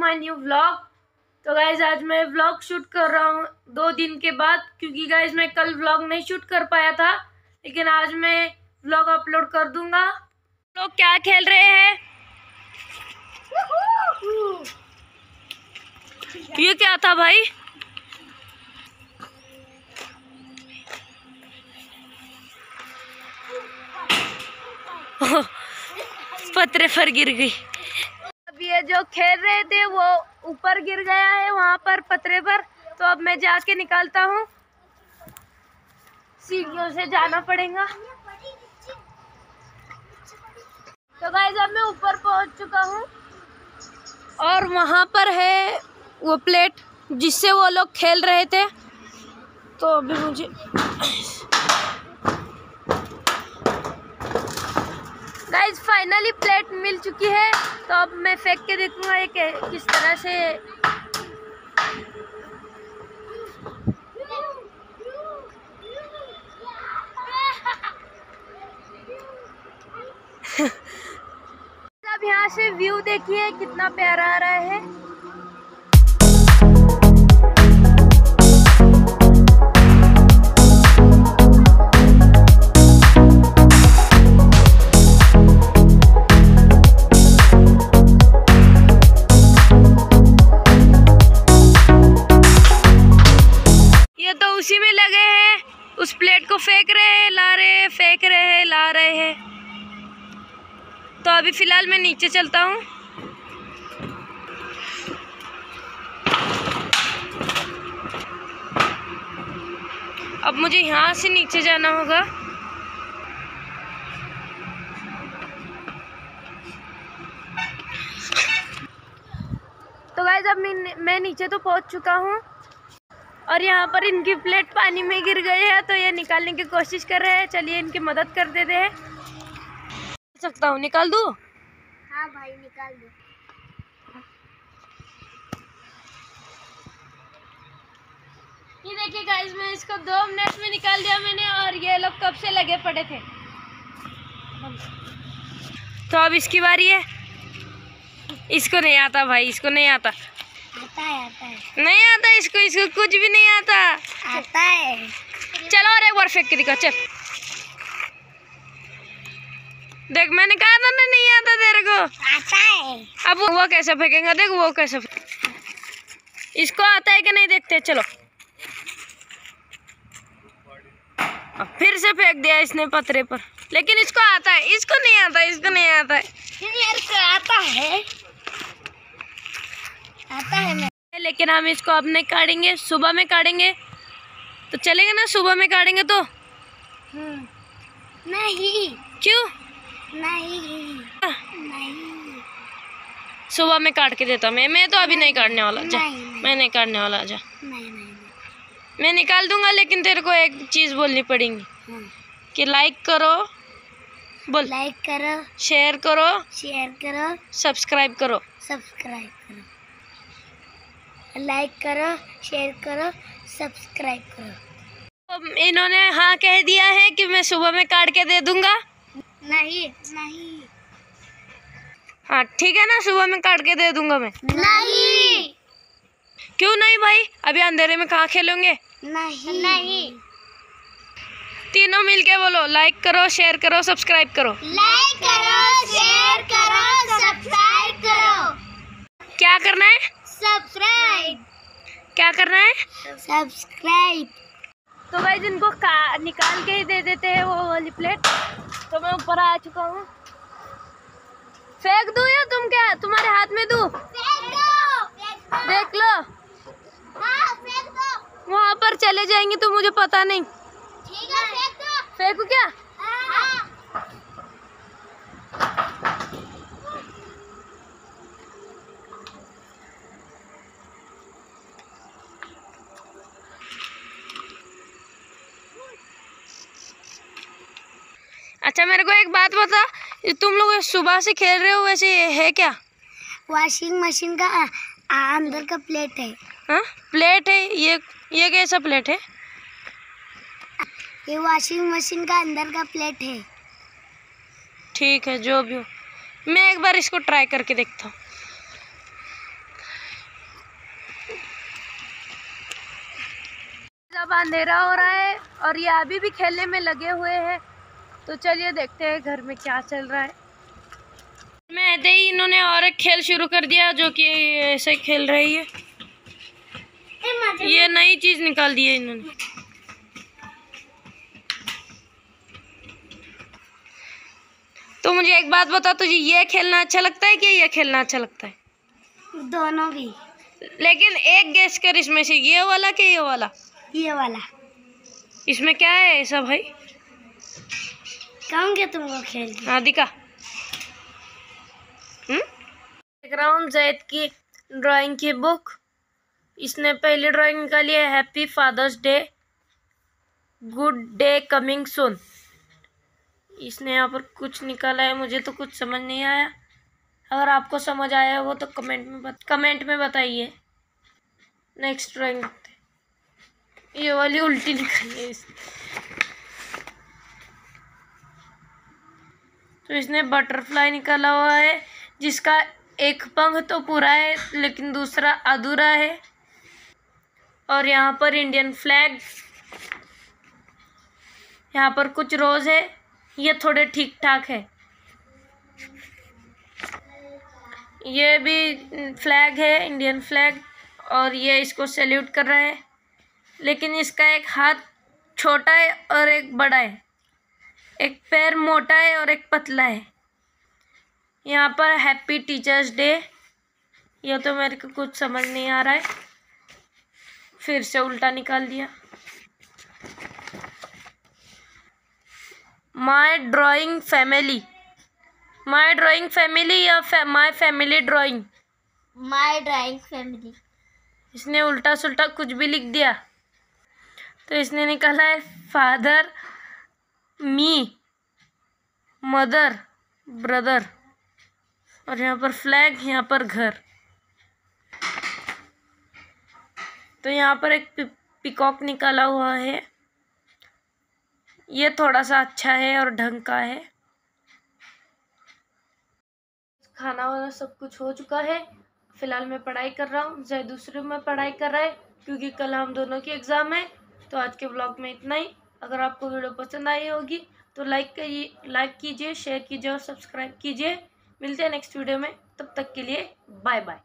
My new vlog. तो guys आज मैं व्लॉग शूट कर रहा हूँ दो दिन के बाद, क्योंकि गाइज़ मैं कल व्लॉग नहीं शूट कर पाया था, लेकिन आज मैं व्लॉग अपलोड कर दूँगा। लोग क्या खेल रहे हैं? ये क्या था भाई? पतरे पर गिर गई। ये जो खेल रहे थे, वो ऊपर गिर गया है, वहाँ पर पतरे पर। तो अब मैं जाके निकालता हूँ। सीढ़ियों से जाना पड़ेगा। तो गाइस अब मैं ऊपर पहुँच चुका हूँ। और वहाँ पर है वो प्लेट जिससे वो लोग खेल रहे थे। तो अभी मुझे गाइस फाइनली प्लेट मिल चुकी है। तो अब मैं फेंक के देखूँगा ये किस तरह से अब यहाँ से व्यू देखिए, कितना प्यारा आ रहा है। रहे हैं। तो अभी फ़िलहाल मैं नीचे चलता हूँ। अब मुझे यहाँ से नीचे जाना होगा। तो गाइज़ अब मैं नीचे तो पहुँच चुका हूँ। और यहाँ पर इनकी प्लेट पानी में गिर गई है तो ये निकालने की कोशिश कर रहे हैं। चलिए इनकी मदद कर देते हैं। सकता हूँ निकाल दूँ? हाँ भाई निकाल दो। ये देखिए गाइस मैं इसको दो मिनट में निकाल दिया मैंने और ये लोग कब से लगे पड़े थे? तो अब इसकी बारी है। इसको नहीं आता भाई इसको नहीं आता। आता है आता है। नहीं आता इसको इसको कुछ भी नहीं आता। आता है। चलो और एक बार फेंक के दिखा चल। देख मैंने कहा था ना नहीं आता तेरे को। आता है। अब वो कैसे फेंकेगा देख वो कैसे इसको आता है कि नहीं देखते? चलो। अब फिर से फेंक दिया इसने पतरे पर। लेकिन इसको आता है इसको नहीं आता इसको नहीं आता है। मेरे को आता है? आता है मेरे लेकिन हम इसको अब नहीं काटेंगे सुबह में काटेंगे। तो चलेगा ना सुबह में काटेंगे तो? हम्म। नहीं। क्यों? नहीं। नहीं। सुबह में काट के देता हूँ मैं। मैं तो अभी नहीं काटने वाला जा। नहीं, नहीं। मैं नहीं काटने वाला जा। नहीं नहीं नहीं। मैं निकाल दूँगा लेकिन तेरे को एक चीज़ बोलनी पड़ेगी। हम्म। कि लाइक करो बोल। लाइक करो। शेयर करो शेयर करो। सब्सक्राइब करो। सब्सक्राइब करो। लाइक करो शेयर करो सब्सक्राइब करो। अब इन्होंने हाँ कह दिया है कि मैं सुबह में काट के दे दूँगा। नहीं नहीं। हाँ ठीक है ना? सुबह में काट के दे दूँगा मैं। नहीं। क्यों नहीं भाई? अभी अंधेरे में कहाँ खेलोगे? नहीं। नहीं। तीनों मिलके बोलो लाइक करो शेयर करो सब्सक्राइब करो। लाइक करो शेयर करो सब्सक्राइब करो। क्या करना है? सब्सक्राइब क्या करना है? सब्सक्राइब तो भाई जिनको का निकाल के ही दे देते हैं वो वाली प्लेट तो मैं ऊपर आ चुका हूँ। फेंक दू या तुम क्या? तुम्हारे हाथ में दू? देख लो। वहाँ पर चले जाएँगे तो मुझे पता नहीं। फेंकू क्या? अच्छा मेरे को एक बात बता तुम लोग सुबह से खेल रहे हो वैसे है क्या? वॉशिंग मशीन का अंदर का प्लेट है। हा? प्लेट है? ये ये कैसा प्लेट है? ये वॉशिंग मशीन का अंदर का प्लेट है। ठीक है जो भी हो। मैं एक बार इसको ट्राई करके देखता हूँ। अंधेरा हो रहा है और ये अभी भी खेलने में लगे हुए हैं। तो चलिए देखते हैं घर में क्या चल रहा है। मैं ऐसे ही इन्होंने और एक खेल शुरू कर दिया जो कि ऐसे खेल रही है। ये नई चीज़ निकाल दी है इन्होंने। तो मुझे एक बात बता तुझे ये खेलना अच्छा लगता है कि ये खेलना अच्छा लगता है? दोनों भी। लेकिन एक गैस कर इसमें से ये वाला कि ये वाला? ये वाला। इसमें क्या है ऐसा भाई? कहूँगे तुमको खेल हाँ दिखा। हम्म? हूँ जैद की ड्राइंग की बुक इसने पहली ड्राइंग निकाली है happy father's day good day coming सुन इसने यहाँ पर कुछ निकाला है मुझे तो कुछ समझ नहीं आया। अगर आपको समझ आया वो तो कमेंट में बत, कमेंट में बताइए। नेक्स्ट ड्राइंग ये वाली उल्टी निकाली है इसने। तो इसने बटरफ्लाई निकाला हुआ है, जिसका एक पंख तो पूरा है, लेकिन दूसरा अधूरा है। और यहाँ पर इंडियन फ्लैग यहाँ पर कुछ रोज है, ये थोड़े ठीक ठाक है। ये भी फ्लैग है इंडियन फ्लैग और ये इसको सैल्यूट कर रहा है। लेकिन इसका एक हाथ छोटा है और एक बड़ा है। एक पैर मोटा है और एक पतला है। यहाँ पर हैप्पी टीचर्स डे यह तो मेरे को कुछ समझ नहीं आ रहा है। फिर से उल्टा निकाल दिया। My drawing family my drawing family या फै, my family drawing my drawing family इसने उल्टा सुल्टा कुछ भी लिख दिया। तो इसने निकाला है फादर मी मदर ब्रदर और यहाँ पर फ्लैग यहाँ पर घर. तो यहाँ पर एक पिकॉक निकाला हुआ है. ये थोड़ा सा अच्छा है और ढंग का है. खाना वाना सब कुछ हो चुका है. फ़िलहाल मैं पढ़ाई कर रहा हूँ. जय दूसरे में पढ़ाई कर रहा है, क्योंकि कल हम दोनों की एग्ज़ाम है. तो आज के ब्लॉग में इतना ही. अगर आपको वीडियो पसंद आई होगी तो लाइक करिए लाइक कीजिए शेयर कीजिए और सब्सक्राइब कीजिए। मिलते हैं नेक्स्ट वीडियो में, तब तक के लिए बाय बाय